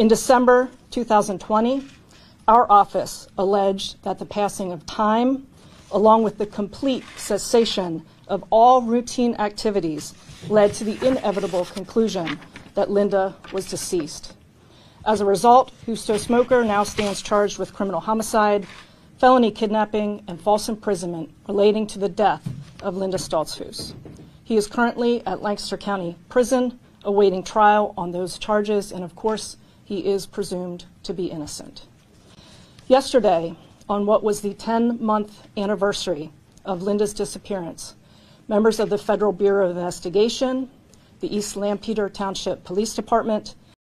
In December 2020, our office alleged that the passing of time, along with the complete cessation of all routine activities, led to the inevitable conclusion that Linda was deceased. As a result, Justo Smoker now stands charged with criminal homicide, felony kidnapping, and false imprisonment relating to the death of Linda Stoltzfoos. He is currently at Lancaster County Prison awaiting trial on those charges, and of course, he is presumed to be innocent. Yesterday, on what was the 10 month anniversary of Linda's disappearance, members of the Federal Bureau of Investigation, the East Lampeter Township Police Department,